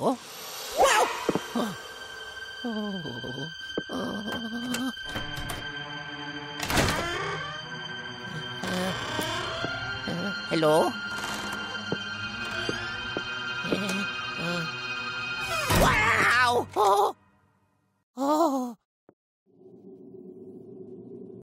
Ủa? Wow! Hello? Wow!